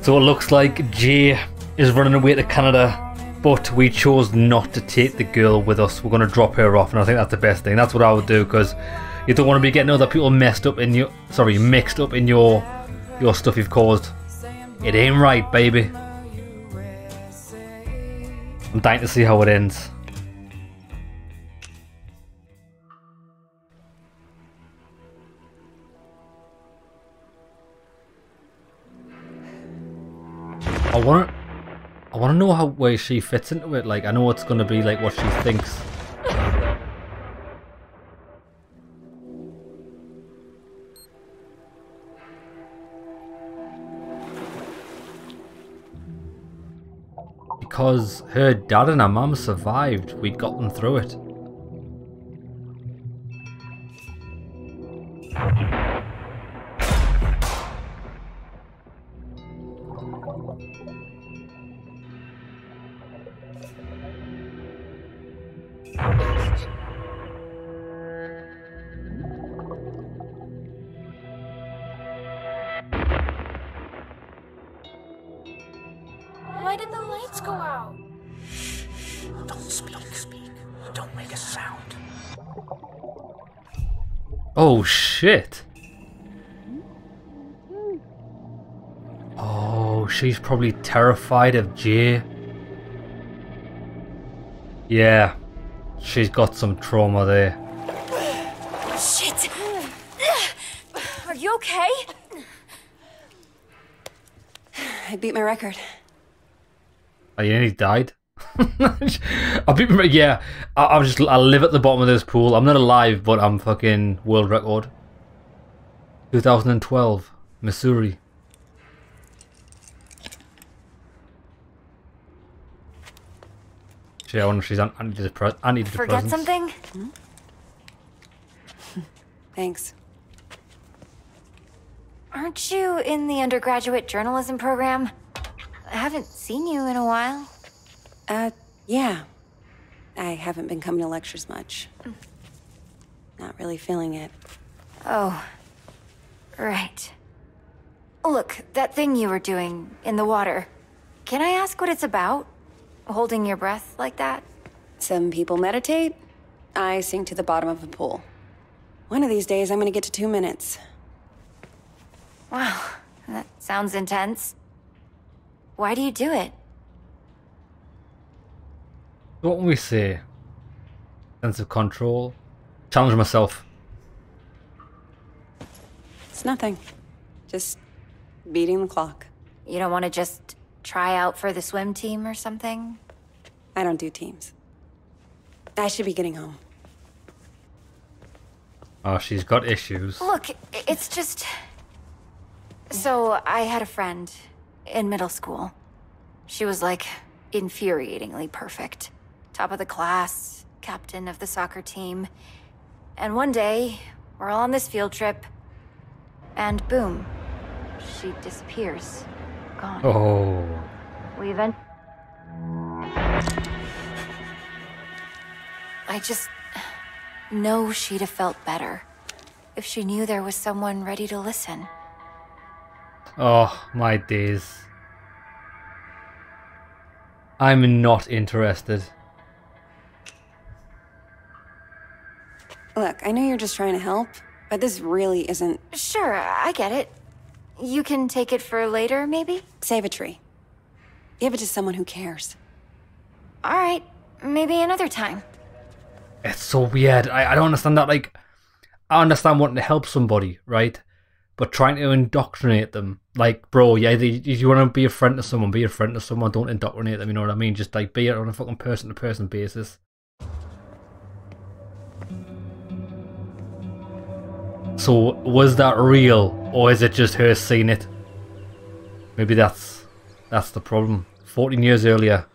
So it looks like Jay is running away to Canada, but we chose not to take the girl with us. We're going to drop her off, and I think that's the best thing. That's what I would do because you don't want to be getting other people messed up in your sorry mixed up in your your stuff you've caused. It ain't right, baby. I'm dying to see how it ends. Want to, I want to know how where she fits into it. Like I know it's going to be like what she thinks. Because her dad and her mum survived, we got them through it. Why did the lights go out? Don't speak, speak. Don't make a sound. Oh shit. Oh, she's probably terrified of Jay. Yeah, she's got some trauma there. Shit! Are you okay? I beat my record. Oh, you nearly died. I beat my, yeah. I, I'm just I live at the bottom of this pool. I'm not alive, but I'm fucking world record. 2012, Missouri. Shit, I wonder if she's on antidepressant. antidepressants. Forget something? Thanks. Aren't you in the undergraduate journalism program? I haven't seen you in a while. Uh, yeah. I haven't been coming to lectures much. Not really feeling it. Oh. Right. Look, that thing you were doing in the water. Can I ask what it's about? Holding your breath like that? Some people meditate. I sink to the bottom of a pool. One of these days, I'm gonna get to two minutes. Wow, that sounds intense. Why do you do it? What can we say? Sense of control. Challenge myself. It's nothing. Just beating the clock. You don't want to just try out for the swim team or something? I don't do teams. I should be getting home. Oh, she's got issues. Look, it's just. So, I had a friend in middle school. She was like infuriatingly perfect. Top of the class, captain of the soccer team. And one day, we're all on this field trip, and boom, she disappears. Gone. Oh. We even. I just know she'd have felt better if she knew there was someone ready to listen. Oh, my days. I'm not interested. Look, I know you're just trying to help, but this really isn't. Sure, I get it. You can take it for later, maybe? Save a tree. Give it to someone who cares. All right, maybe another time. It's so weird. I, I don't understand that. Like, I understand wanting to help somebody, right? But trying to indoctrinate them, like, bro, yeah, the- if you want to be a friend to someone, be a friend to someone. Don't indoctrinate them. You know what I mean? Just like be it on a fucking person to person basis. So was that real, or is it just her seeing it? Maybe that's that's the problem. Fourteen years earlier.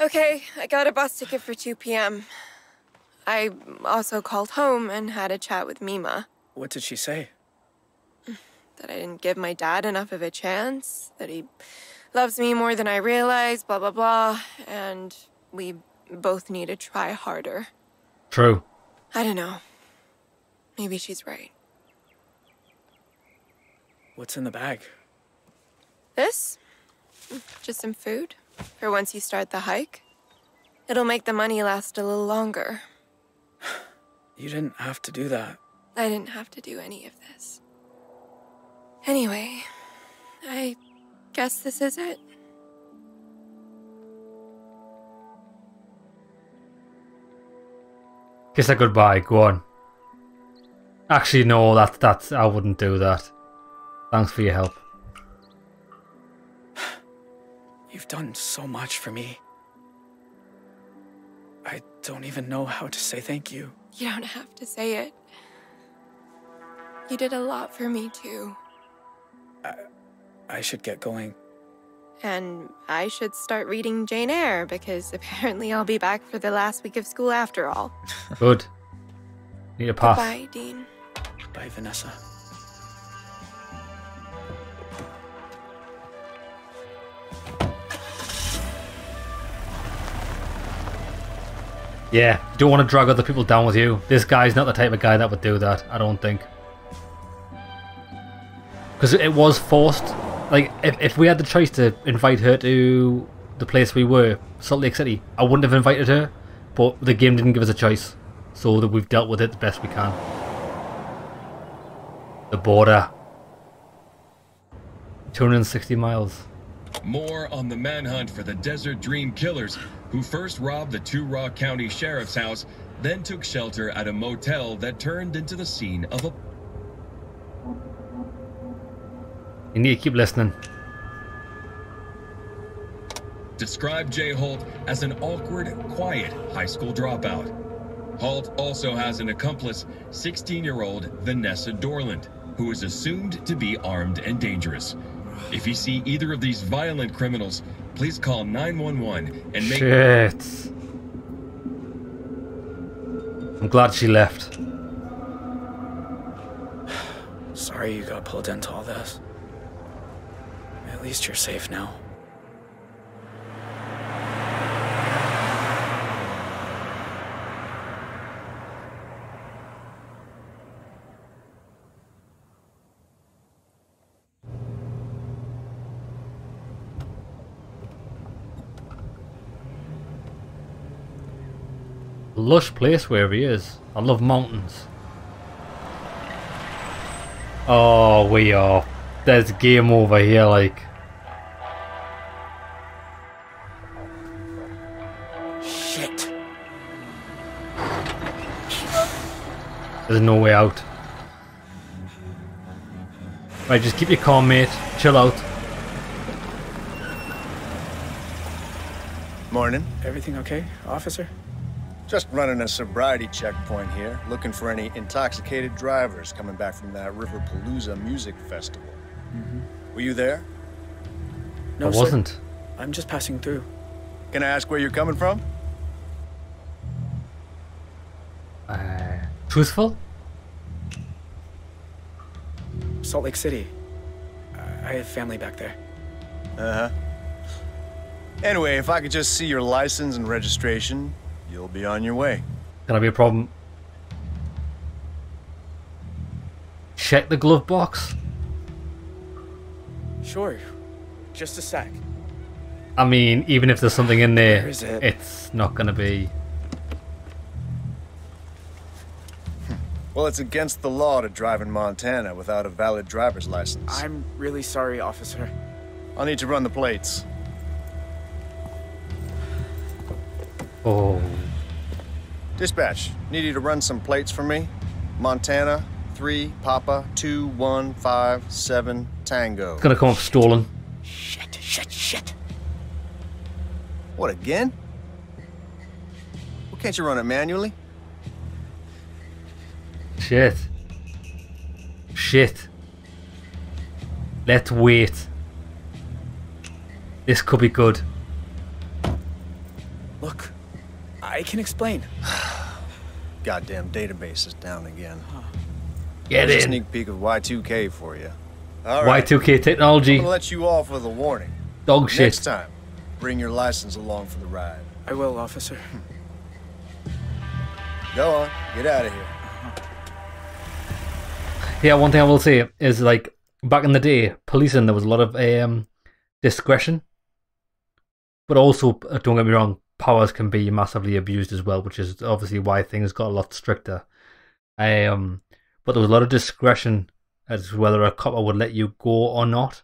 Okay, I got a bus ticket for 2 p.m. I also called home and had a chat with Mima. What did she say? That I didn't give my dad enough of a chance, that he loves me more than I realize, blah, blah, blah, and we both need to try harder. True. I don't know. Maybe she's right. What's in the bag? This? Just some food for once you start the hike. It'll make the money last a little longer. You didn't have to do that. I didn't have to do any of this. Anyway, I guess this is it. Kiss her goodbye. Go on. Actually, no. That that I wouldn't do that. Thanks for your help. You've done so much for me. I don't even know how to say thank you. You don't have to say it. You did a lot for me, too. I should get going. And I should start reading Jane Eyre because apparently I'll be back for the last week of school after all. Good. Need a pass. Bye, Dean. Bye, Vanessa. Yeah, you don't want to drag other people down with you. This guy's not the type of guy that would do that, I don't think. Because it was forced. Like, if, if we had the choice to invite her to the place we were, Salt Lake City, I wouldn't have invited her, but the game didn't give us a choice. So that we've dealt with it the best we can. The border. 260 miles. More on the manhunt for the Desert Dream Killers, who first robbed the Two Rock County Sheriff's house, then took shelter at a motel that turned into the scene of a You need to keep listening. Describe Jay Holt as an awkward, quiet high school dropout. Holt also has an accomplice, 16-year-old Vanessa Dorland, who is assumed to be armed and dangerous. If you see either of these violent criminals, please call 911 and make Shit. I'm glad she left. Sorry you got pulled into all this. At least you're safe now. Lush place where he is. I love mountains. Oh, we are. There's game over here, like. Shit. There's no way out. Right, just keep your calm, mate. Chill out. Morning. Everything okay, officer? Just running a sobriety checkpoint here, looking for any intoxicated drivers coming back from that Riverpalooza music festival. Were you there? No, I sir. wasn't. I'm just passing through. Can I ask where you're coming from? Uh, truthful? Salt Lake City. I I have family back there. Uh huh. Anyway, if I could just see your license and registration, you'll be on your way. Gonna be a problem. Check the glove box. Sure. Just a sec. I mean, even if there's something in there, it? it's not gonna be. Well, it's against the law to drive in Montana without a valid driver's license. I'm really sorry, officer. I'll need to run the plates. Oh, Dispatch, need you to run some plates for me. Montana, 3, Papa, 2, 1, 5, 7, Tango. it's gonna come up stolen. Shit, shit, shit. What, again? Well, can't you run it manually? Shit. Shit. Let's wait. This could be good. Look, I can explain. Goddamn database is down again. Get There's a in. sneak peek of Y2K for you. All right. Y2K I'm technology. gonna let you off with a warning. Dog shit. Next time, bring your license along for the ride. I will, officer. Go on, get out of here. Yeah, one thing I will say is like back in the day, policing there was a lot of um, discretion, but also uh, don't get me wrong, powers can be massively abused as well, which is obviously why things got a lot stricter. Um, but there was a lot of discretion as whether a copper would let you go or not.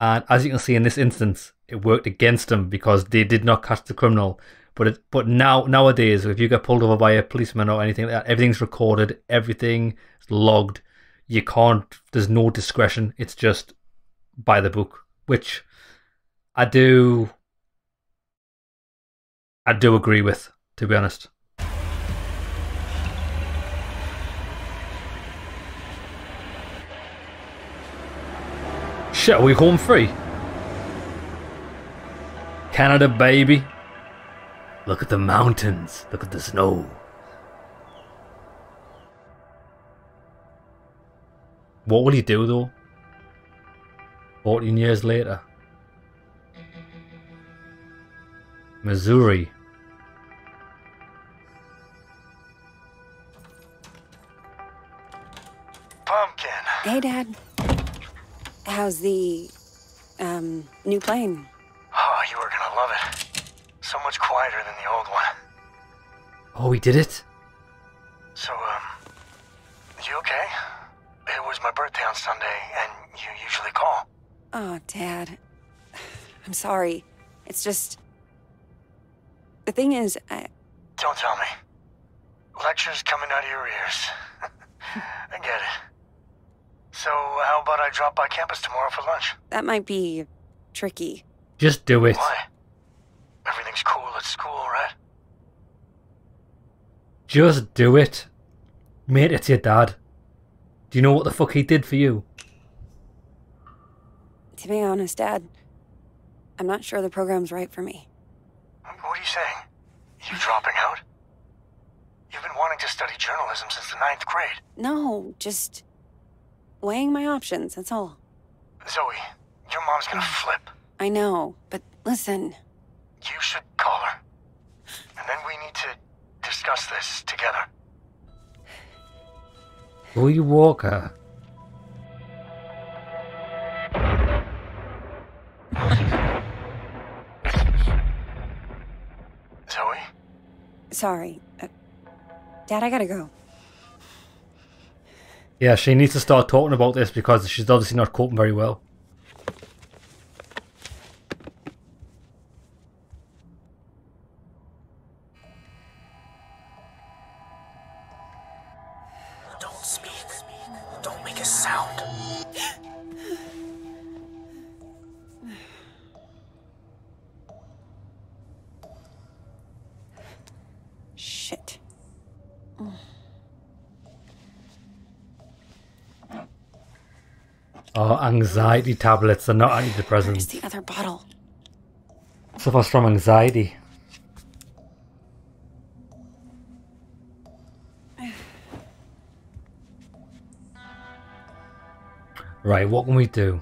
And as you can see in this instance, it worked against them because they did not catch the criminal. But it, but now nowadays, if you get pulled over by a policeman or anything like that, everything's recorded, everything is logged. You can't. There's no discretion. It's just by the book, which I do. I do agree with, to be honest. Shit, are we home free? Canada, baby. Look at the mountains. Look at the snow. What will he do though? 14 years later. Missouri. Pumpkin. Hey, Dad. How's the, um, new plane? Oh, you are gonna love it. So much quieter than the old one. Oh, he did it? So, um, you okay? It was my birthday on Sunday, and you usually call. Oh, Dad. I'm sorry. It's just. The thing is, I. Don't tell me. Lectures coming out of your ears. I get it. So, how about I drop by campus tomorrow for lunch? That might be tricky. Just do it. Why? Everything's cool at school, right? Just do it. Mate, it's your dad. Do you know what the fuck he did for you? To be honest, Dad, I'm not sure the program's right for me. What are you saying? You dropping out? You've been wanting to study journalism since the ninth grade. No, just weighing my options, that's all. Zoe, your mom's gonna flip. I know, but listen, You should call her. And then we need to discuss this together. Will you walk her? Zoe? sorry. Uh, Dad, I gotta go. Yeah, she needs to start talking about this because she's obviously not coping very well. Don't speak. Don't make a sound. Anxiety tablets are not antidepressants. Where's the other bottle? Suffers from anxiety. Right, what can we do?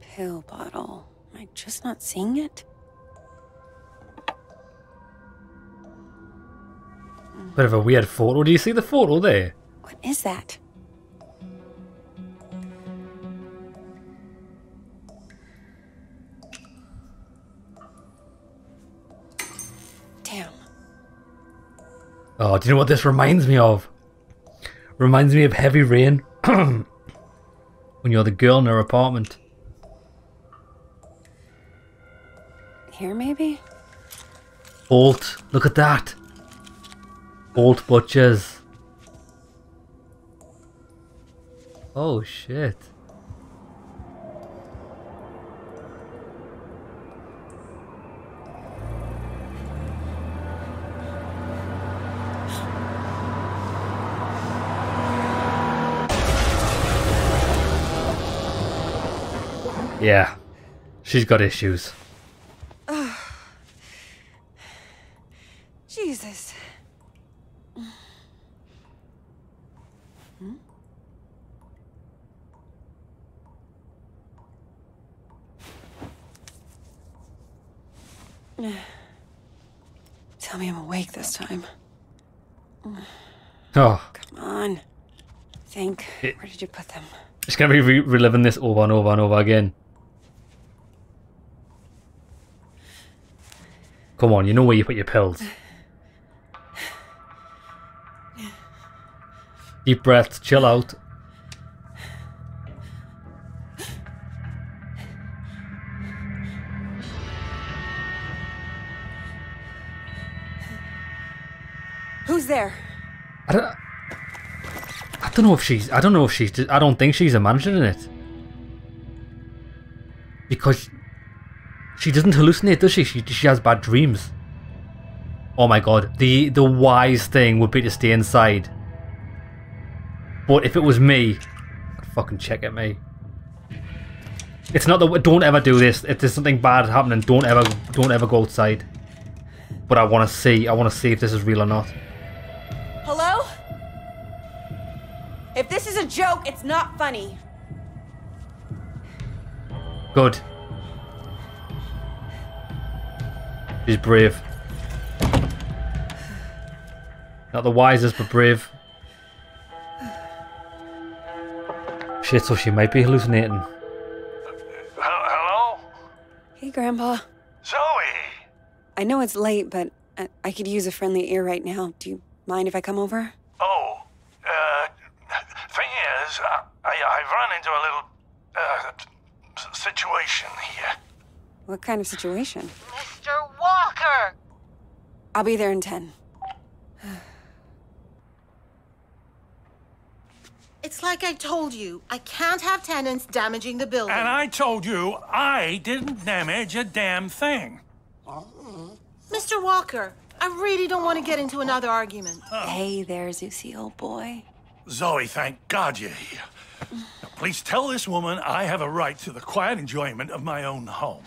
Pill bottle. Am I just not seeing it? Bit of a weird photo. Do you see the photo there? What is that? Damn. Oh, do you know what this reminds me of? Reminds me of Heavy Rain. when you're the girl in her apartment. Here, maybe? Bolt, look at that. Bolt Butchers. Oh shit. Yeah, she's got issues. Jesus. Tell me I'm awake this time. Oh, Come on. Think. It- Where did you put them? just gonna be re- reliving this over and over and over again. Come on, you know where you put your pills. Deep breath, chill out. Who's there? I don't, I don't know if she's. I don't know if she's. I don't think she's a manager in it. Because she doesn't hallucinate, does she? She she has bad dreams. Oh my god. The the wise thing would be to stay inside. But if it was me, I'd fucking check at me. It's not that don't ever do this. If there's something bad happening, don't ever don't ever go outside. But I want to see. I want to see if this is real or not. Hello? If this is a joke, it's not funny. Good. She's brave. Not the wisest, but brave. Shit, so she might be hallucinating. Hello? Hey, Grandpa. Zoe! I know it's late, but I, I could use a friendly ear right now. Do you mind if I come over? Oh, uh, thing is, I, I, I've run into a little, uh, situation here. What kind of situation? Mr. Walker! I'll be there in 10. It's like I told you. I can't have tenants damaging the building. And I told you I didn't damage a damn thing. Mr. Walker, I really don't want to get into another argument. Hey there, Zeusy, old boy. Zoe, thank God you're here. Now, please tell this woman I have a right to the quiet enjoyment of my own home.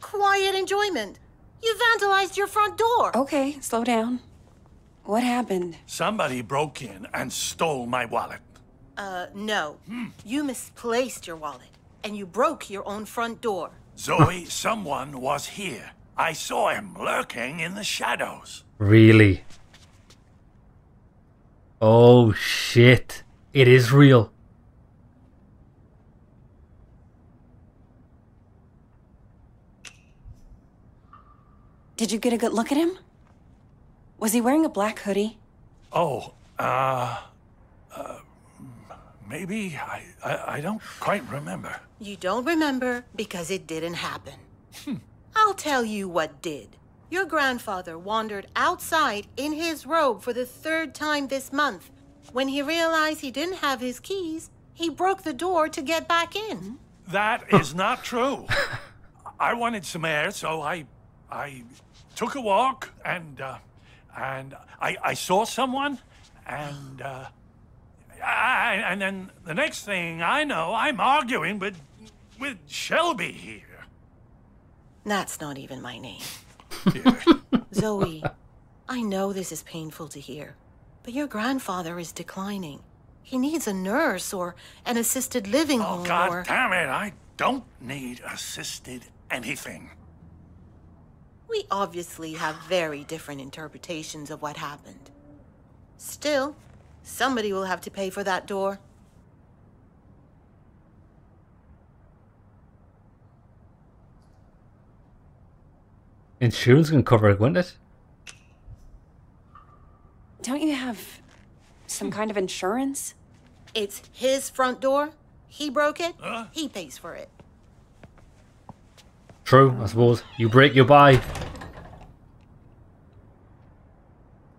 Quiet enjoyment. You vandalized your front door. Okay, slow down. What happened? Somebody broke in and stole my wallet. Uh, no. You misplaced your wallet, and you broke your own front door. Zoe, someone was here. I saw him lurking in the shadows. Really? Oh shit. It is real. Did you get a good look at him? Was he wearing a black hoodie? Oh, uh, uh maybe I, I, I don't quite remember. You don't remember because it didn't happen. I'll tell you what did. Your grandfather wandered outside in his robe for the third time this month. When he realized he didn't have his keys, he broke the door to get back in. That is not true. I wanted some air, so I, I took a walk and, uh, and I, I saw someone, and, uh, I, and then the next thing I know, I'm arguing with, with Shelby here. That's not even my name. Zoe, I know this is painful to hear, but your grandfather is declining. He needs a nurse or an assisted living Oh, home God or. damn it! I don't need assisted anything. We obviously have very different interpretations of what happened. Still, somebody will have to pay for that door. Insurance can cover it, wouldn't it? Don't you have some kind of insurance? It's his front door. He broke it. He pays for it. True, I suppose. You break, you buy.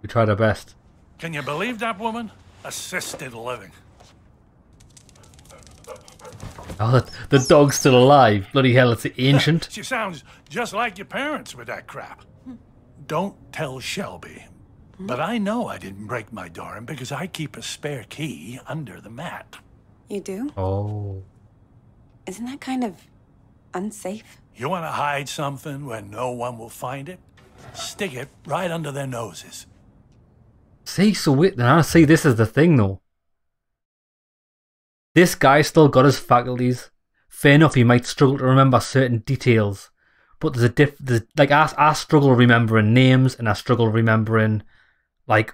We tried our best. Can you believe that woman? Assisted living. Oh, the, the dog's still alive. Bloody hell, it's ancient. She sounds just like your parents with that crap. Don't tell Shelby. But I know I didn't break my door in because I keep a spare key under the mat. You do? Oh. Isn't that kind of unsafe? You want to hide something where no one will find it? Stick it right under their noses. See, so wait, now see, this is the thing though. This guy still got his faculties. Fair enough, he might struggle to remember certain details, but there's a diff. There's, like I, I struggle remembering names, and I struggle remembering like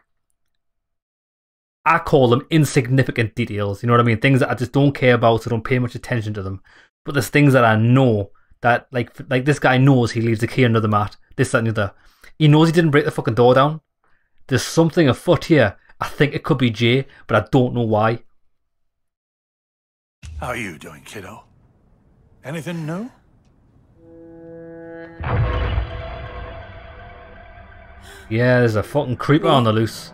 I call them insignificant details. You know what I mean? Things that I just don't care about, so don't pay much attention to them. But there's things that I know that like like this guy knows he leaves the key under the mat. This that and the other. He knows he didn't break the fucking door down. There's something afoot here. I think it could be Jay, but I don't know why. How are you doing, kiddo? Anything new? Yeah, there's a fucking creeper on the loose.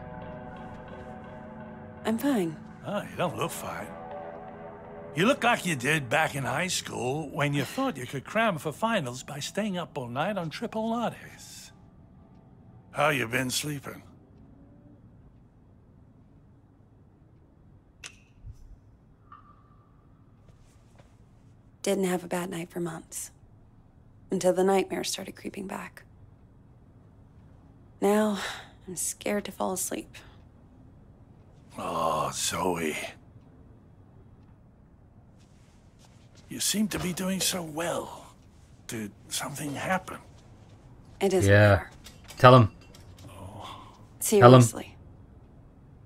I'm fine. Oh, you don't look fine. You look like you did back in high school when you thought you could cram for finals by staying up all night on triple lattes. How you been sleeping? Didn't have a bad night for months. Until the nightmares started creeping back. Now, I'm scared to fall asleep. Oh, Zoe. You seem to be doing so well. Did something happen? It is Yeah. Tell him. Oh. Tell him. Seriously.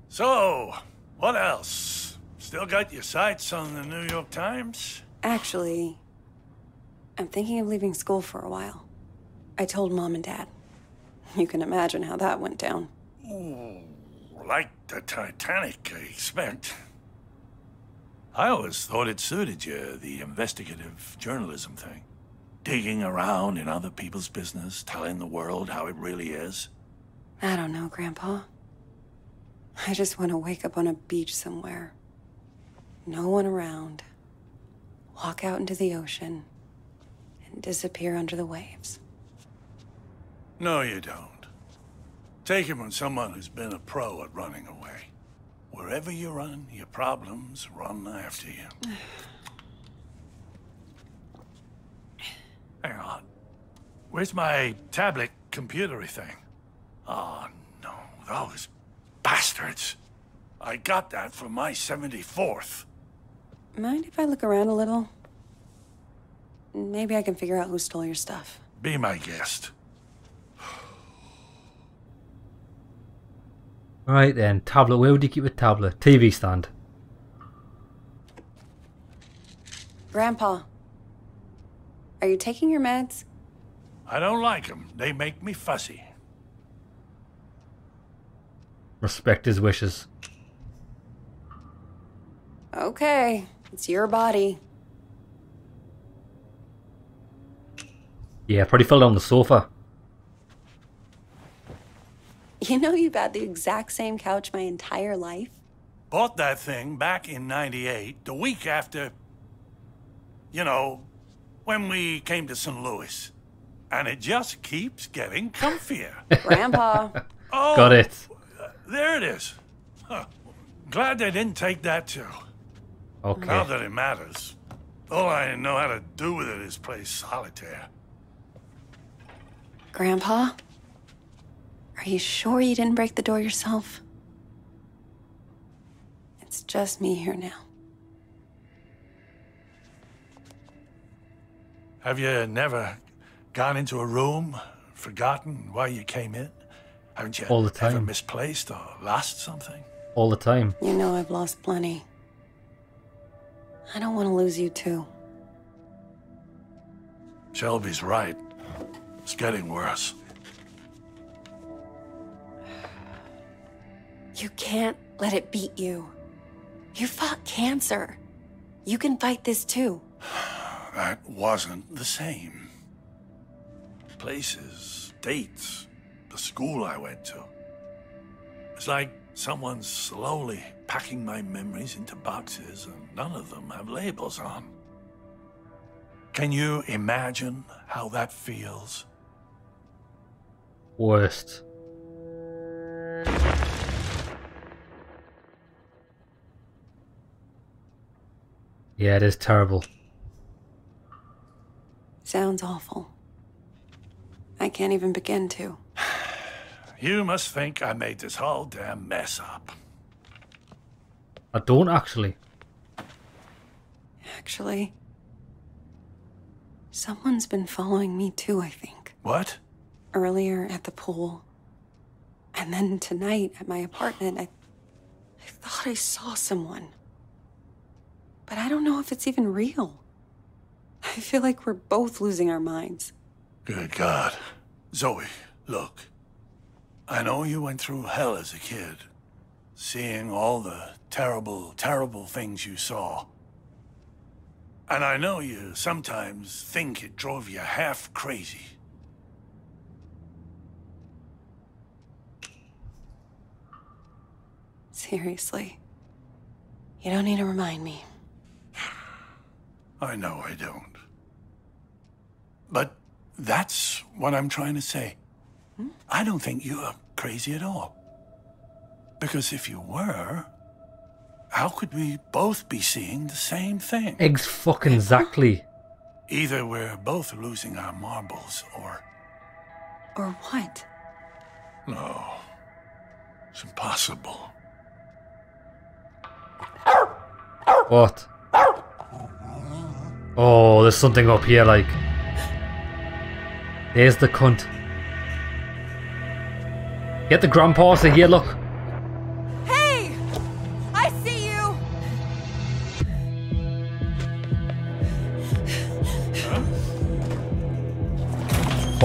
So, what else? Still got your sights on the New York Times? Actually, I'm thinking of leaving school for a while. I told mom and dad. You can imagine how that went down. Ooh, like the Titanic, I expect. I always thought it suited you, the investigative journalism thing. Digging around in other people's business, telling the world how it really is. I don't know, Grandpa. I just want to wake up on a beach somewhere. No one around. Walk out into the ocean and disappear under the waves. No, you don't. Take it from someone who's been a pro at running away. Wherever you run, your problems run after you. Hang on. Where's my tablet computery thing? Oh, no. Those bastards. I got that for my 74th. Mind if I look around a little? Maybe I can figure out who stole your stuff. Be my guest. Right then, tablet. Where would you keep a tablet? TV stand. Grandpa, are you taking your meds? I don't like them. They make me fussy. Respect his wishes. Okay, it's your body. Yeah, I probably fell down the sofa. You know you've had the exact same couch my entire life? Bought that thing back in 98, the week after, you know, when we came to St. Louis. And it just keeps getting comfier. Grandpa. oh, Got it. Uh, there it is. Huh. Glad they didn't take that too. Okay. Not that it matters. All I know how to do with it is play solitaire. Grandpa? Are you sure you didn't break the door yourself? It's just me here now. Have you never gone into a room, forgotten why you came in? Haven't you All the time. ever time. misplaced or lost something? All the time. You know I've lost plenty. I don't want to lose you too. Shelby's right. It's getting worse. You can't let it beat you. You fought cancer. You can fight this too. That wasn't the same. Places, dates, the school I went to. It's like someone's slowly packing my memories into boxes and none of them have labels on. Can you imagine how that feels? Worst. Yeah, it is terrible. Sounds awful. I can't even begin to. You must think I made this whole damn mess up. I don't actually. Actually, someone's been following me too, I think. What? Earlier at the pool. And then tonight at my apartment, I. I thought I saw someone. But I don't know if it's even real. I feel like we're both losing our minds. Good God. Zoe, look. I know you went through hell as a kid, seeing all the terrible, terrible things you saw. And I know you sometimes think it drove you half crazy. Seriously. You don't need to remind me. I know I don't. But that's what I'm trying to say. Hmm? I don't think you're crazy at all. Because if you were, how could we both be seeing the same thing? Eggs fucking exactly. Either we're both losing our marbles, or Or what? no. It's impossible. What? Oh, there's something up here, like. There's the cunt. Get the grandpa to here, look.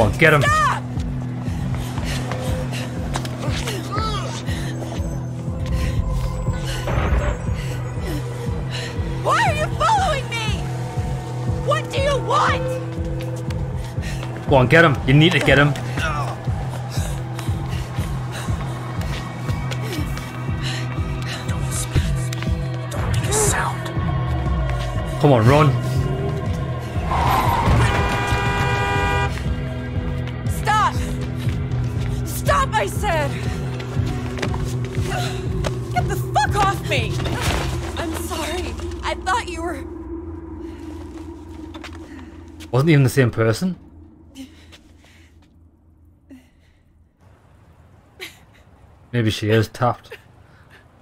On, get him. Stop! Why are you following me? What do you want? Go on, get him. You need to get him. Don't make a sound. Come on, run. Wasn't even the same person. Maybe she is tapped.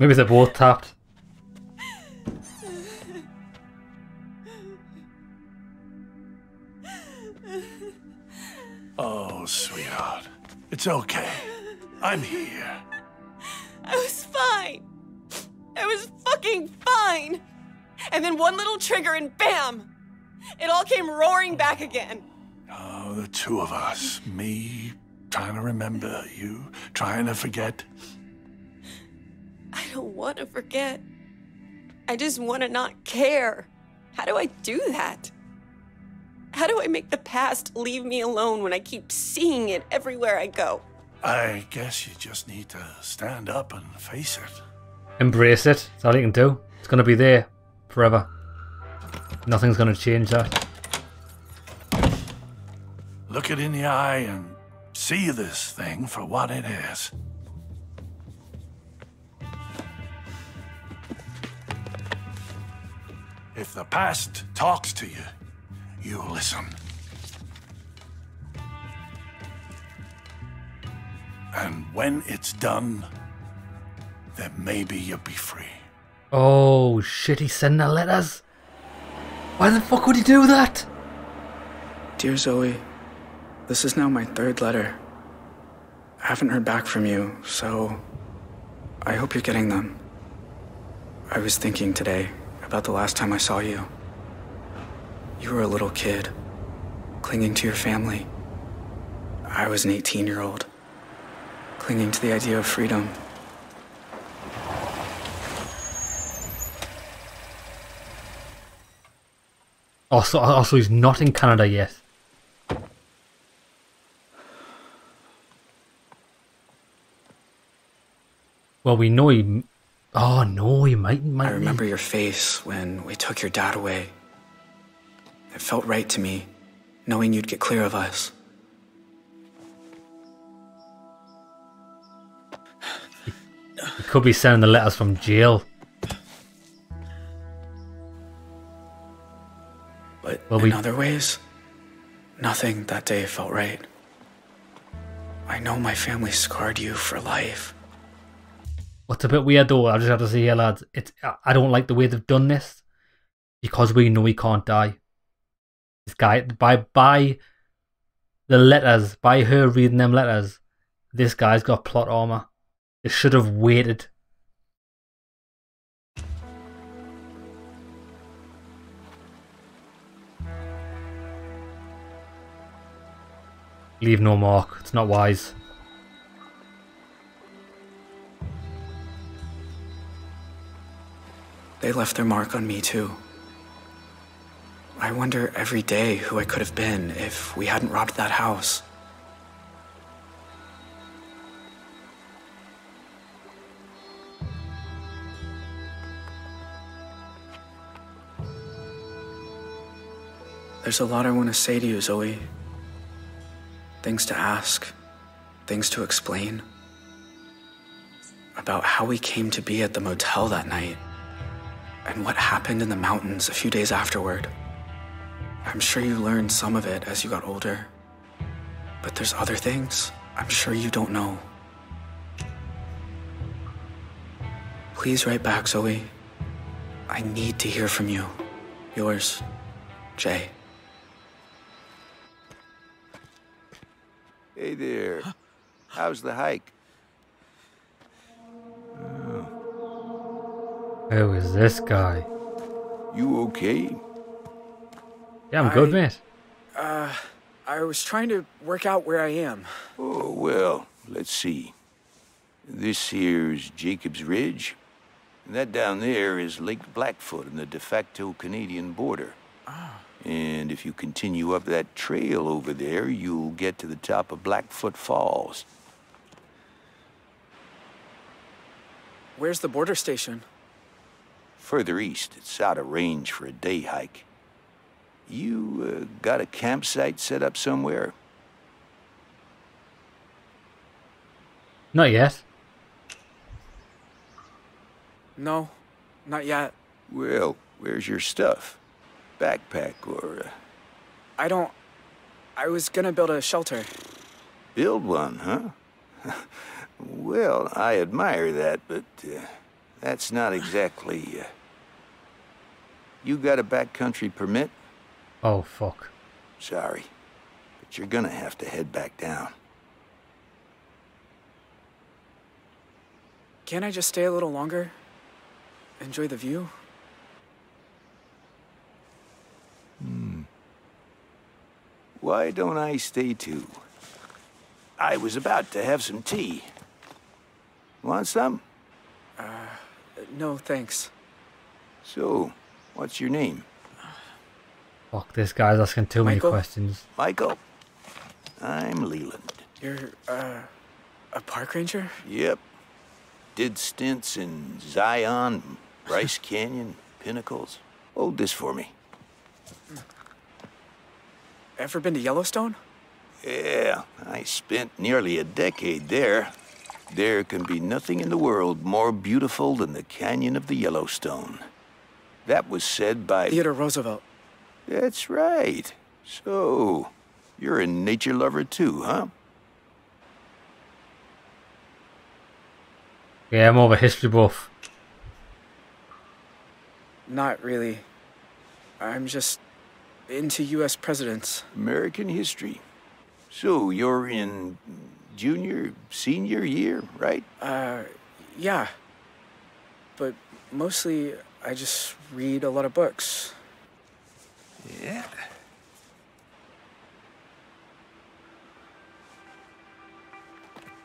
Maybe they're both tapped. Oh, sweetheart. It's okay. I'm here. I was fine. I was fucking fine. And then one little trigger and bam! It all came roaring back again. Oh, the two of us. Me trying to remember, you trying to forget. I don't want to forget. I just want to not care. How do I do that? How do I make the past leave me alone when I keep seeing it everywhere I go? I guess you just need to stand up and face it. Embrace it. That's all you can do. It's gonna be there forever. Nothing's gonna change that. Look it in the eye and see this thing for what it is. If the past talks to you, you listen. And when it's done, then maybe you'll be free. Oh shit, he's sending her letters. Why the fuck would he do that? Dear Zoe, this is now my third letter. I haven't heard back from you, so I hope you're getting them. I was thinking today about the last time I saw you. You were a little kid, clinging to your family. I was an 18 year old, clinging to the idea of freedom. Also, also he's not in Canada yet. Well, we know he. Oh no, he might. might I remember your face when we took your dad away. It felt right to me, knowing you'd get clear of us. He could be sending the letters from jail. But Well, in we- other ways, nothing that day felt right. I know my family scarred you for life. What's a bit weird though, I just have to say here, lads, it's I- I don't like the way they've done this because we know he can't die. This guy by by the letters, by her reading them letters, this guy's got plot armor. They should have waited leave no mark. It's not wise. They left their mark on me too. I wonder every day who I could have been if we hadn't robbed that house. There's a lot I want to say to you, Zoe. Things to ask, things to explain. About how we came to be at the motel that night, and what happened in the mountains a few days afterward. I'm sure you learned some of it as you got older, but there's other things I'm sure you don't know. Please write back, Zoe. I need to hear from you. Yours, Jay. Hey there. How's the hike? Who is this guy? You okay? Yeah, I'm good, I- mate. Uh, I was trying to work out where I am. Oh, well, let's see. This here's Jacob's Ridge. And that down there is Lake Blackfoot and the de facto Canadian border. And if you continue up that trail over there, you'll get to the top of Blackfoot Falls. Where's the border station? Further east, it's out of range for a day hike. You uh, got a campsite set up somewhere? Not yet. No, not yet. Well, where's your stuff? Backpack or uh, I don't. I was gonna build a shelter. build one, huh? well, I admire that, but uh, that's not exactly. Uh... You got a backcountry permit? Oh, fuck. Sorry, but you're gonna have to head back down. Can't I just stay a little longer? Enjoy the view? Why don't I stay too? I was about to have some tea. Want some? No, thanks. So, what's your name? Fuck, this guy's asking too many questions. Michael. I'm Leland. You're, uh, a park ranger? Yep. Did stints in Zion, Bryce Canyon, Pinnacles. Hold this for me. Mm. Ever been to Yellowstone? Yeah, I spent nearly a decade there. There can be nothing in the world more beautiful than the Canyon of the Yellowstone. That was said by. Theodore Roosevelt. That's right. So, you're a nature lover too, huh? Yeah, I'm more of a history buff. Not really. I'm just into U.S. presidents. American history. So, you're in junior, senior year, right? Uh, yeah. But mostly, I just read a lot of books. Yeah.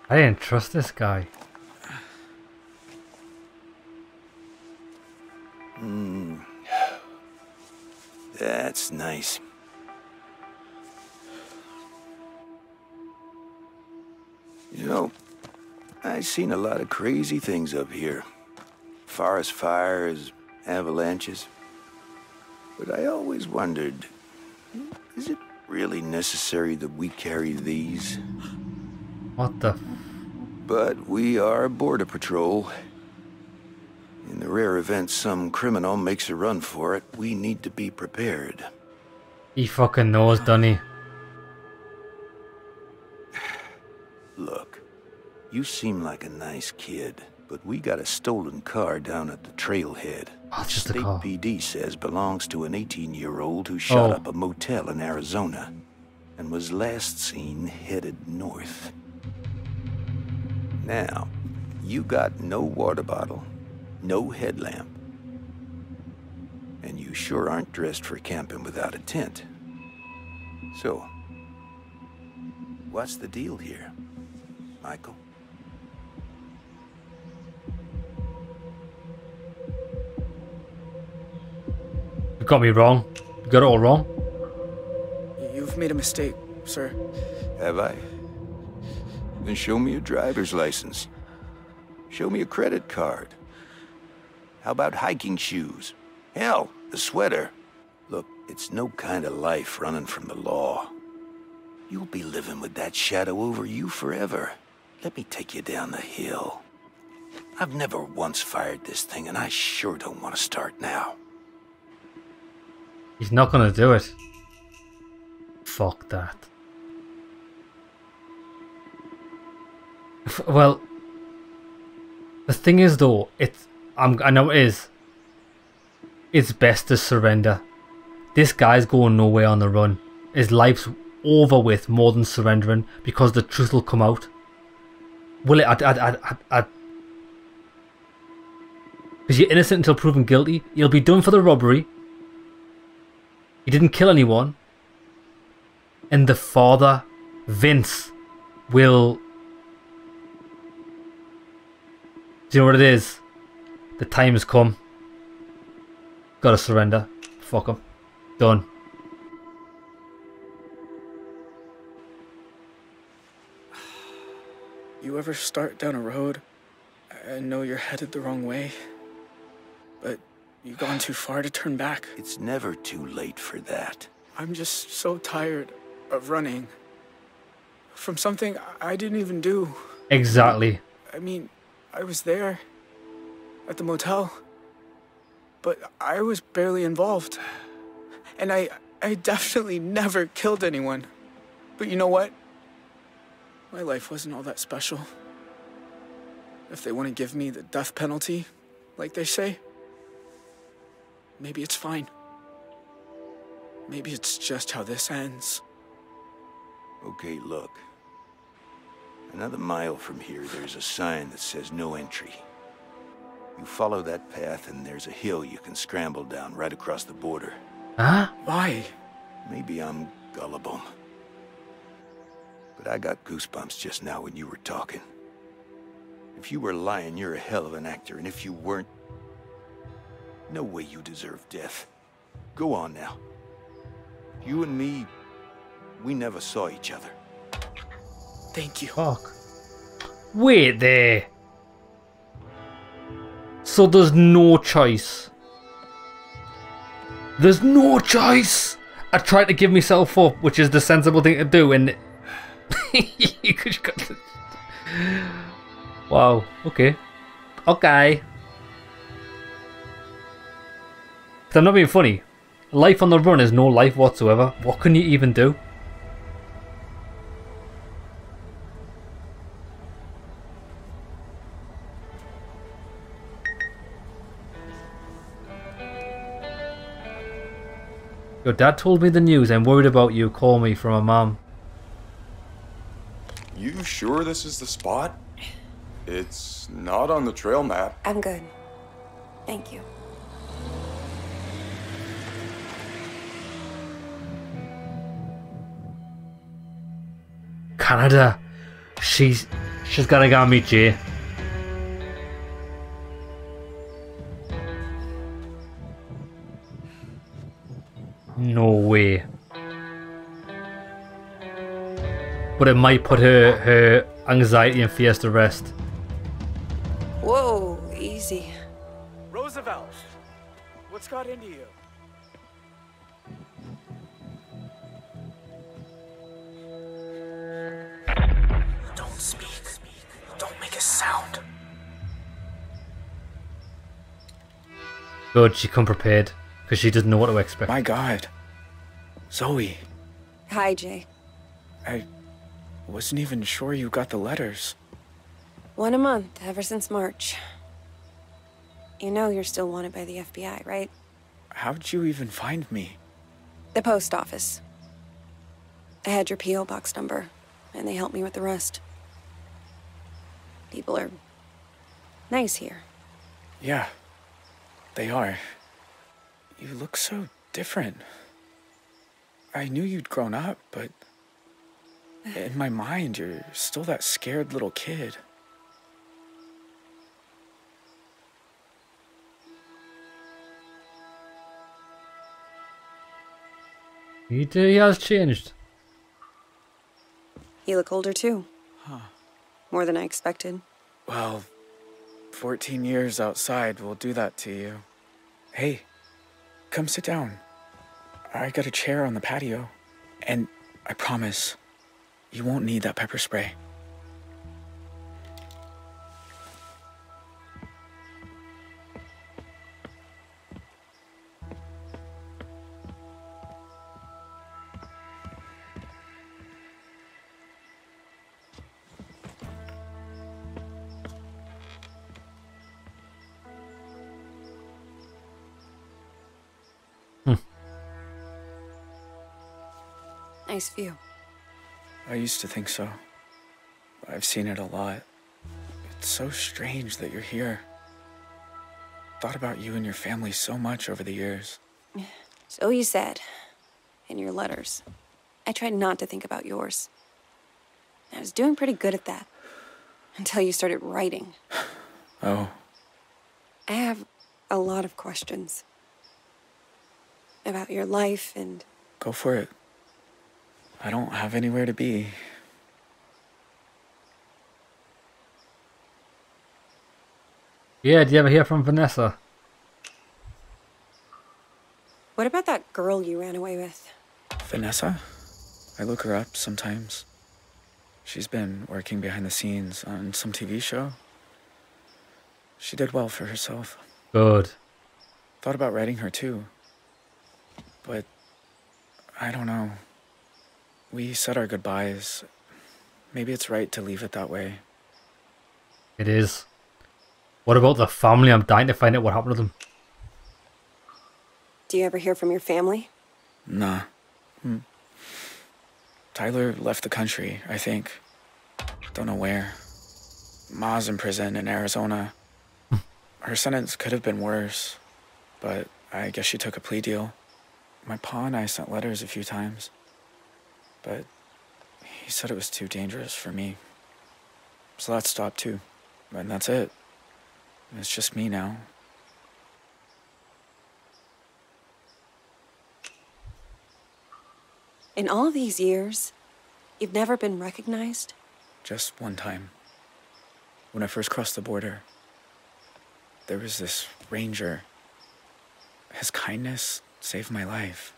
I didn't trust this guy. That's nice. You know, I've seen a lot of crazy things up here. Forest fires, avalanches. But I always wondered, is it really necessary that we carry these? What the? But we are Border Patrol. In the rare event some criminal makes a run for it, we need to be prepared. he fucking knows, doesn't he? Look, you seem like a nice kid, but we got a stolen car down at the trailhead. Oh, just State car. PD says belongs to an 18-year-old who shot Oh. up a motel in Arizona and was last seen headed north. Now, you got no water bottle, no headlamp, and you sure aren't dressed for camping without a tent. So, What's the deal here, Michael? You got me wrong. You got it all wrong. You've made a mistake, sir. Have I? Then show me a driver's license. Show me a credit card. How about hiking shoes? Hell, a sweater. Look, it's no kind of life running from the law. You'll be living with that shadow over you forever. Let me take you down the hill. I've never once fired this thing, and I sure don't want to start now. He's not gonna do it. Fuck that. F- Well, the thing is though, it's I'm, I know it is. It's best to surrender. This guy's going nowhere on the run. His life's over with more than surrendering because the truth will come out. Will it? I, I, I, because you're innocent until proven guilty. You'll be done for the robbery. He didn't kill anyone. And the father, Vince, will. Do you know what it is? The time has come. Gotta surrender. Fuck him. Done. You ever start down a road and know you're headed the wrong way, but you've gone too far to turn back? It's never too late for that. I'm just so tired of running from something I didn't even do. Exactly. I mean, I was there at the motel, but I was barely involved. And I I definitely never killed anyone. But you know what? My life wasn't all that special. If they want to give me the death penalty, like they say, maybe it's fine. Maybe it's just how this ends. Okay, look. Another mile from here, there's a sign that says no entry. You follow that path, and there's a hill you can scramble down right across the border. Huh? Why? Maybe I'm gullible. But I got goosebumps just now when you were talking. If you were lying, you're a hell of an actor, and if you weren't, no way you deserve death. Go on now. You and me, we never saw each other. Thank you. Fuck. Wait there. So there's no choice. There's no choice. I tried to give myself up, which is the sensible thing to do, and. Wow. Okay. Okay. I'm not being funny. Life on the run is no life whatsoever. What can you even do? Your dad told me the news. I'm worried about you. Call me from a mom. You sure this is the spot? It's not on the trail map. I'm good. Thank you. Canada. She's she's gotta go meet Jay. But it might put her her anxiety and fears to rest. Whoa, easy. Roosevelt, what's got into you? Don't speak. Don't make a sound. Good, she come prepared because she doesn't know what to expect. My God. Zoe, Hi, Jay. I wasn't even sure you got the letters. One a month, ever since March. You know you're still wanted by the FBI, right? How'd you even find me? The post office. I had your P.O. box number, and they helped me with the rest. People are nice here. Yeah, they are. You look so different. I knew you'd grown up, but In my mind, you're still that scared little kid. He, do- he has changed. You look older too. Huh. More than I expected. Well, 14 years outside will do that to you. Hey, come sit down. I got a chair on the patio. And I promise, you won't need that pepper spray. Nice view. I used to think so. I've seen it a lot. It's so strange that you're here. Thought about you and your family so much over the years. So you said. In your letters. I tried not to think about yours. I was doing pretty good at that. Until you started writing. Oh, I have a lot of questions. About your life and go for it. I don't have anywhere to be. Yeah, did you ever hear from Vanessa? what about that girl you ran away with? Vanessa? I look her up sometimes. She's been working behind the scenes on some TV show. She did well for herself. Good. Thought about writing her too. But I don't know. We said our goodbyes. Maybe it's right to leave it that way. It is. What about the family? I'm dying to find out what happened to them. Do you ever hear from your family? Nah. Hmm. Tyler left the country, I think. Don't know where. Ma's in prison in Arizona. Her sentence could have been worse, but I guess she took a plea deal. My pa and I sent letters a few times, but he said it was too dangerous for me. So that stopped too. And that's it. It's just me now. In all these years, you've never been recognized? Just one time. When I first crossed the border, there was this ranger. His kindness saved my life.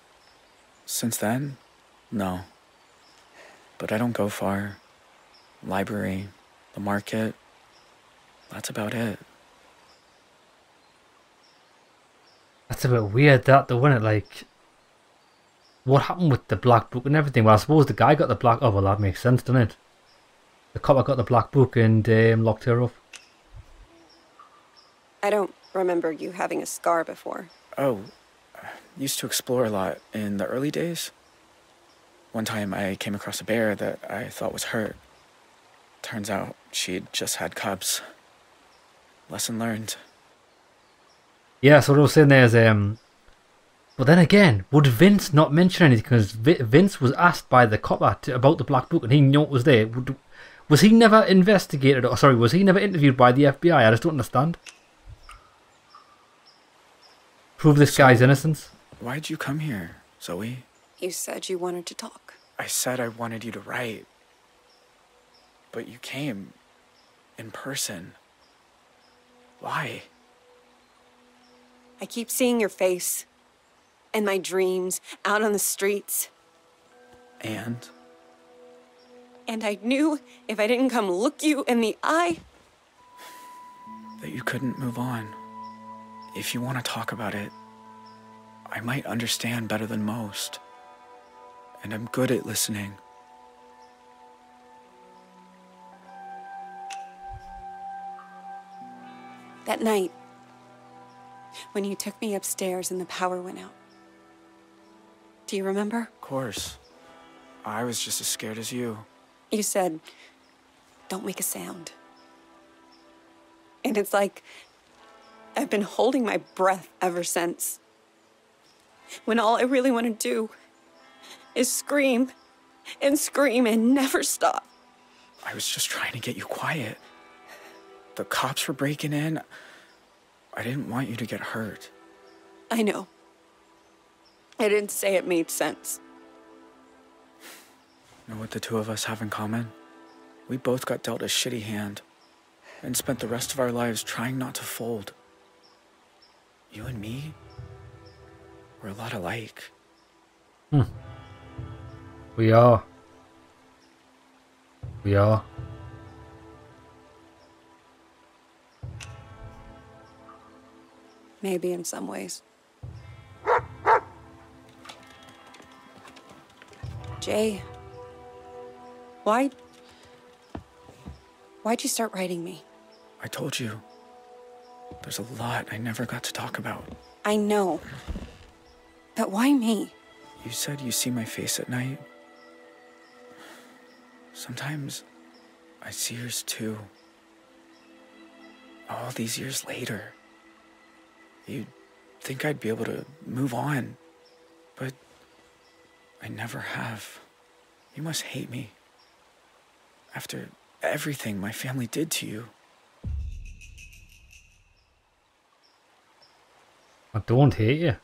Since then, no. But I don't go far. Library, the market, that's about it. That's a bit weird, that though, isn't it? Like, what happened with the black book and everything? Well, I suppose the guy got the black. Oh, well, that makes sense, doesn't it? The cop got the black book and um, locked her up. I don't remember you having a scar before. Oh, used to explore a lot in the early days. One time I came across a bear that I thought was hurt. Turns out she'd just had cubs. Lesson learned. Yeah, so what I was saying there is, um, but then again, would Vince not mention anything? Because Vi- Vince was asked by the copper to, about the black book, and he knew it was there. Would, was he never investigated? Or sorry, was he never interviewed by the FBI? I just don't understand. Prove this guy's innocence. Why'd you come here, Zoe? You said you wanted to talk. I said I wanted you to write. But you came in person. Why? I keep seeing your face. In my dreams, out on the streets. And? And I knew if I didn't come look you in the eye, That you couldn't move on. If you want to talk about it, I might understand better than most. And I'm good at listening. that night, when you took me upstairs and the power went out. Do you remember? Of course. I was just as scared as you. You said, don't make a sound. And it's like I've been holding my breath ever since. When all I really want to do is scream and scream and never stop. I was just trying to get you quiet. The cops were breaking in. I didn't want you to get hurt. I know. I didn't say it made sense. Know what the two of us have in common? We both got dealt a shitty hand and spent the rest of our lives trying not to fold. You and me, we're a lot alike. Hmm. We are. We are. Maybe in some ways. Jay, why. Why'd you start writing me? I told you. There's a lot I never got to talk about. I know. But why me? You said you see my face at night. Sometimes I see yours too. All these years later. You'd think I'd be able to move on, but I never have. You must hate me. After everything my family did to you. I don't hate you.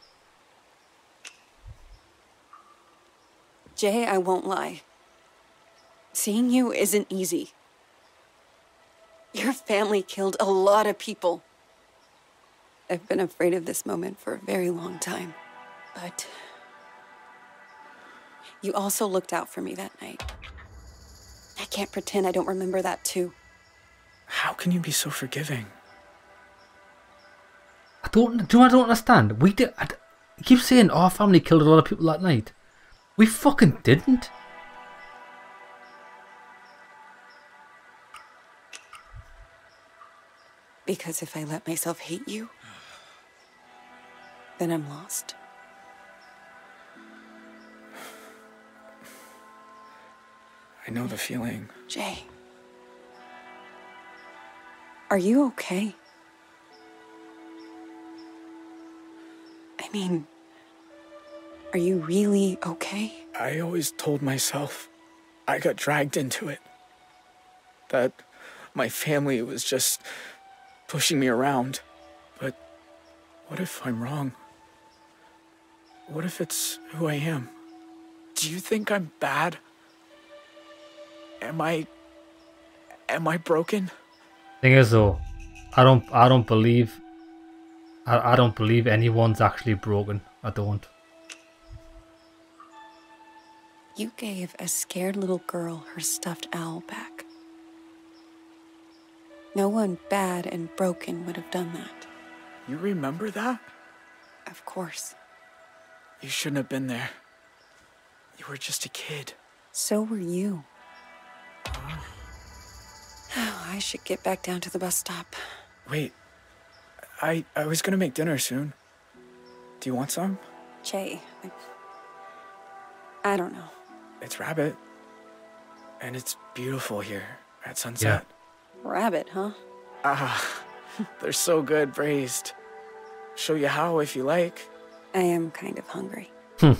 Jay, I won't lie. Seeing you isn't easy. Your family killed a lot of people. I've been afraid of this moment for a very long time. But you also looked out for me that night. I can't pretend I don't remember that too. How can you be so forgiving? I don't. Do you know what I don't understand? We did. I, I keep saying oh, our family killed a lot of people that night. We fucking didn't. Because if I let myself hate you, then I'm lost. I know the feeling. Jay. Are you okay? I mean, are you really okay? I always told myself I got dragged into it. That my family was just pushing me around. But what if I'm wrong? What if it's who I am? Do you think I'm bad? Am I. Am I broken? Thing is though, I don't I don't believe I, I don't believe anyone's actually broken. I don't. You gave a scared little girl her stuffed owl back. No one bad and broken would have done that. You remember that? Of course. You shouldn't have been there. You were just a kid. So were you. Oh, I should get back down to the bus stop. Wait. I I was gonna make dinner soon. Do you want some? Jay, I, I don't know. It's rabbit. And it's beautiful here at sunset. Rabbit, huh? Ah, they're so good braised. Show you how if you like. I am kind of hungry. Hmm.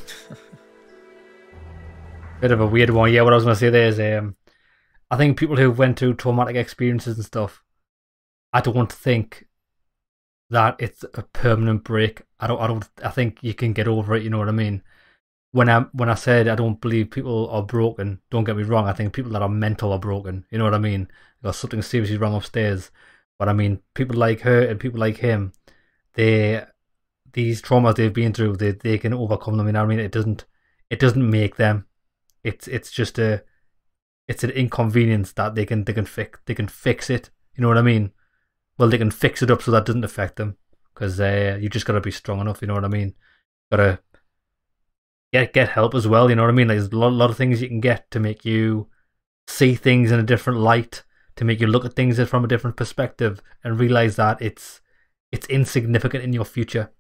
Bit of a weird one. Yeah, what I was gonna say there is um I think people who went through traumatic experiences and stuff, I don't think that it's a permanent break. I don't I don't I think you can get over it, you know what I mean? When I when I said I don't believe people are broken, don't get me wrong, I think people that are mental are broken. You know what I mean? Got something seriously wrong upstairs. But I mean people like her and people like him, they these traumas they've been through, they they can overcome them, you know I mean? It doesn't it doesn't make them. It's it's just a it's an inconvenience that they can they can fix they can fix it. You know what I mean? Well, they can fix it up so that doesn't affect them because uh, you just gotta be strong enough. You know what I mean? Gotta get get help as well. You know what I mean? Like, there's a lot, lot of things you can get to make you see things in a different light, to make you look at things from a different perspective, and realize that it's it's insignificant in your future.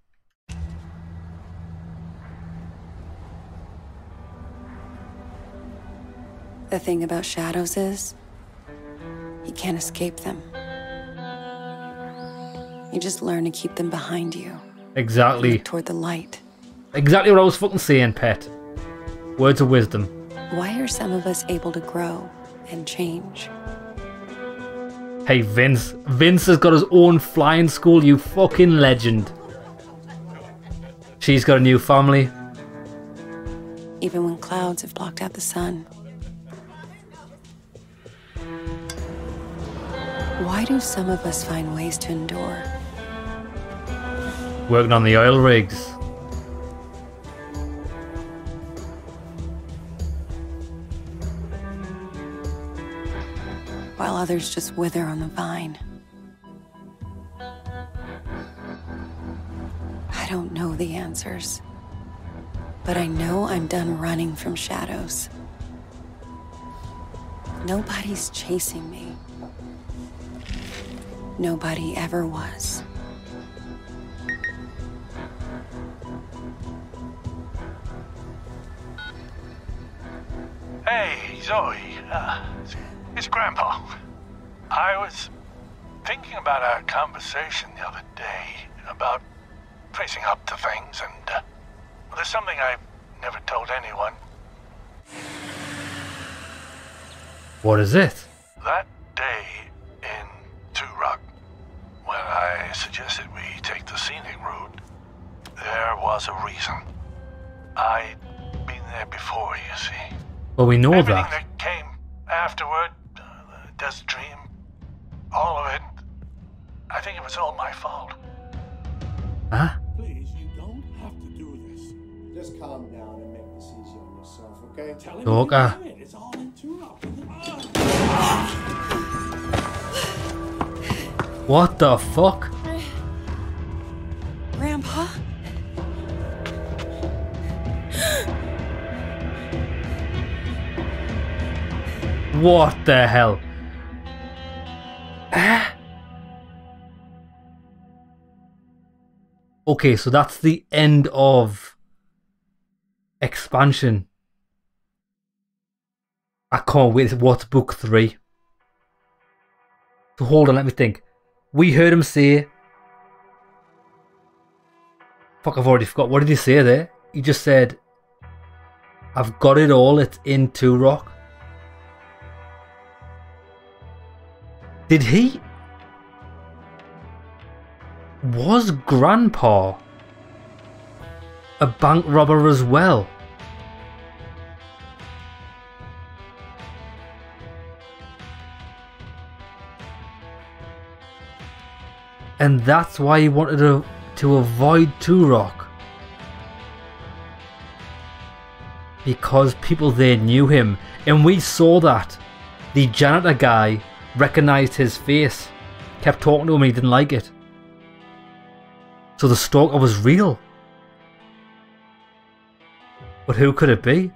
The thing about shadows is, you can't escape them. You just learn to keep them behind you. Exactly. Toward the light. Exactly what I was fucking saying, pet. Words of wisdom. Why are some of us able to grow and change? Hey, Vince. Vince has got his own flying school, you fucking legend. She's got a new family. Even when clouds have blocked out the sun. Why do some of us find ways to endure? Working on the oil rigs. Others just wither on the vine. I don't know the answers. But I know I'm done running from shadows. Nobody's chasing me. Nobody ever was. Hey, Zoe. Uh, it's Grandpa. I was thinking about our conversation the other day about facing up to things, and uh, there's something I've never told anyone. What is it? That day in Two Rock, when I suggested we take the scenic route, there was a reason. I'd been there before, you see. Well, we know Everything that. that came afterward, uh, Dream, all of it, I think it was all my fault. Huh? Please, you don't have to do this. Just calm down and make this easy on yourself, okay? Tell him Talk, you uh. it. It's all in two. What the fuck? Grandpa? What the hell? Okay, so that's the end of expansion. I can't wait. What's book three? So hold on, let me think. We heard him say. Fuck, I've already forgot. What did he say there? He just said, I've got it all, it's in Two Rock. Did he? Was Grandpa a bank robber as well? And that's why he wanted to, to avoid Two Rock. Because people there knew him. And we saw that. The janitor guy recognized his face, kept talking to him, he didn't like it. So the stalker was real. But who could it be?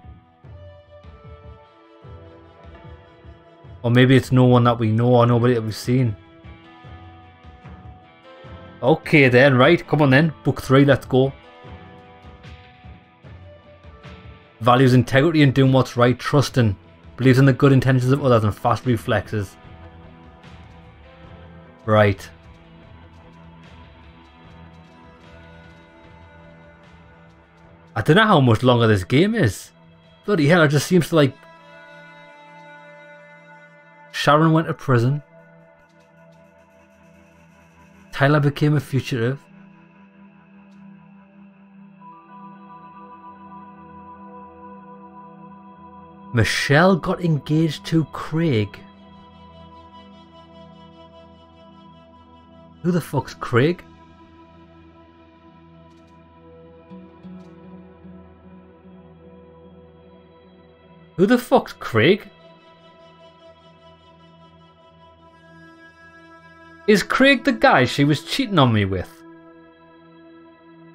Or maybe it's no one that we know or nobody that we've seen. Okay then, right, come on then. Book 3, let's go. Values integrity and doing what's right, trusting. Believes in the good intentions of others and fast reflexes. Right. I don't know how much longer this game is. Bloody hell, it just seems to like... Sharon went to prison. Tyler became a fugitive. Michelle got engaged to Craig. Who the fuck's Craig? Who the fuck's Craig? Is Craig the guy she was cheating on me with?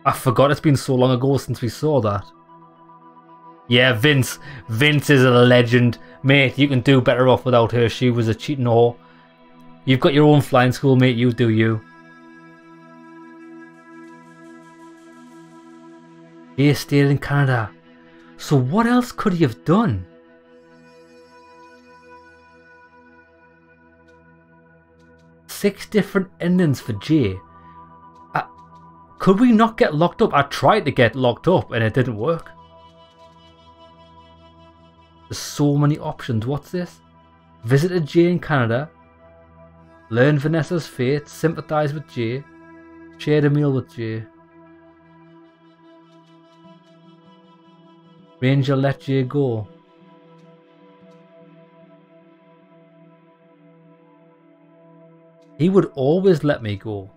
I forgot it's been so long ago since we saw that. Yeah, Vince. Vince is a legend. Mate, you can do better off without her. She was a cheating whore. You've got your own flying school, mate. You do you. He stayed in Canada. So what else could he have done? Six different endings for Jay. Uh, could we not get locked up? I tried to get locked up and it didn't work. There's so many options. What's this? Visited Jay in Canada. Learn Vanessa's fate. Sympathize with Jay. Shared a meal with Jay. Ranger let Jay go. He would always let me go.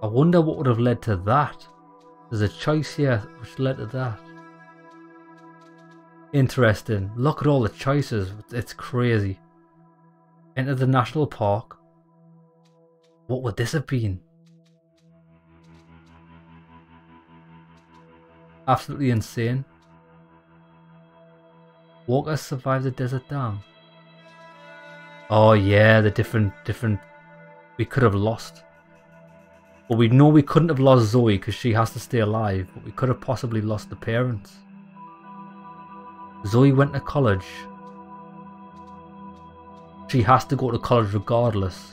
I wonder what would have led to that. There's a choice here which led to that. Interesting. Look at all the choices. It's crazy. Enter the national park. What would this have been? Absolutely insane. Walkers survived the desert dam. Oh yeah, the different different we could have lost. But we know we couldn't have lost Zoe because she has to stay alive, but we could have possibly lost the parents. Zoe went to college. She has to go to college regardless.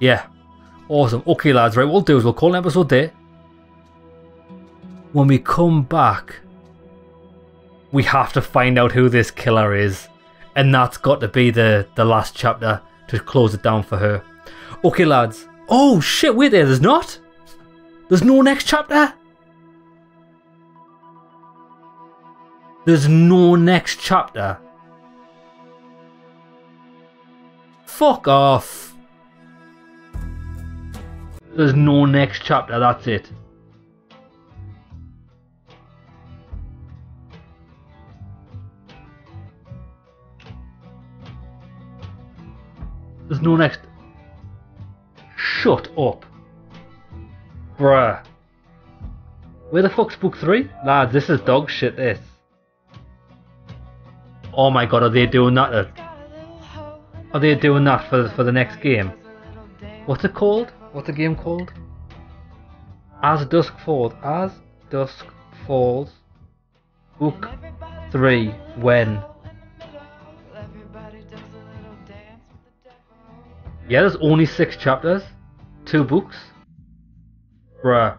Yeah. Awesome. Okay, lads, right, what we'll do is we'll call an episode there. When we come back, we have to find out who this killer is. And that's got to be the, the last chapter to close it down for her. Okay, lads. Oh, shit, wait there, there's not? There's no next chapter? There's no next chapter. Fuck off. There's no next chapter, that's it. No next. Shut up. Bruh. Where the fuck's book three? Lads, this is dog shit, this. Oh my god, are they doing that? Are they doing that for, for the next game? What's it called? What's the game called? As Dusk Falls. As Dusk Falls. Book 3. When? Yeah, there's only six chapters. Two books. Bruh.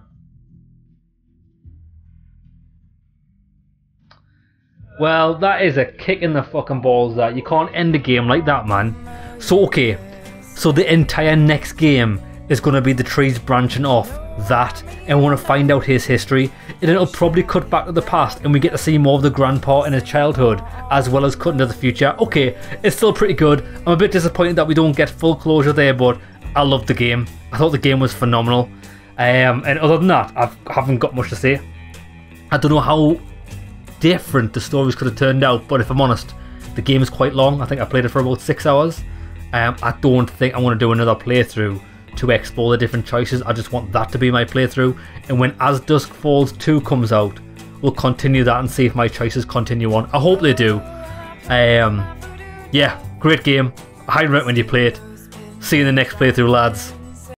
Well, that is a kick in the fucking balls that. You can't end a game like that, man. So, okay. So the entire next game is going to be the trees branching off that and want to find out his history and it'll probably cut back to the past and we get to see more of the grandpa in his childhood as well as cut into the future. Okay it's still pretty good. I'm a bit disappointed that we don't get full closure there but i loved the game. I thought the game was phenomenal. Um, and other than that I've, i haven't got much to say. I don't know how different the stories could have turned out but if i'm honest the game is quite long. I think i played it for about six hours. Um, i don't think i want to do another playthrough to explore the different choices. I just want that to be my playthrough. And when As Dusk Falls 2 comes out, we'll continue that and see if my choices continue on. I hope they do. Um, yeah, great game. I highly recommend you play it. See you in the next playthrough, lads.